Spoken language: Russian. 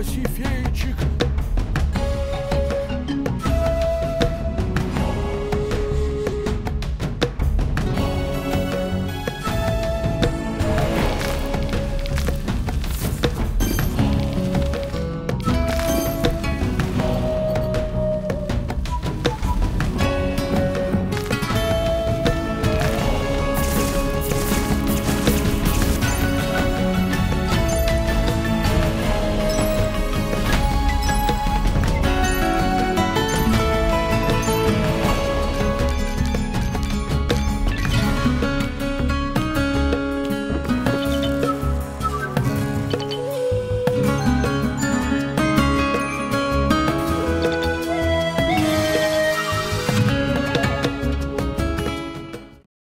Досифейчик